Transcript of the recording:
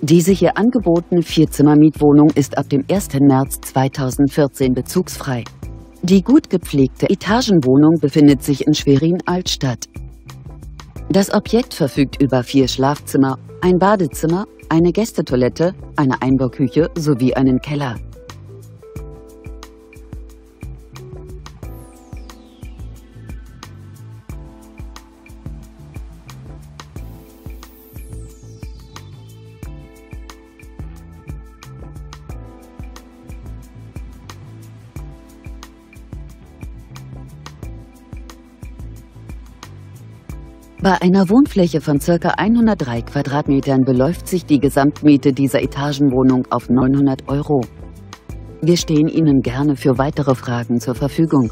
Diese hier angebotene Vierzimmer-Mietwohnung ist ab dem 1. März 2014 bezugsfrei. Die gut gepflegte Etagenwohnung befindet sich in Schwerin-Altstadt. Das Objekt verfügt über vier Schlafzimmer, ein Badezimmer, eine Gästetoilette, eine Einbauküche sowie einen Keller. Bei einer Wohnfläche von ca. 103 Quadratmetern beläuft sich die Gesamtmiete dieser Etagenwohnung auf 900 Euro. Wir stehen Ihnen gerne für weitere Fragen zur Verfügung.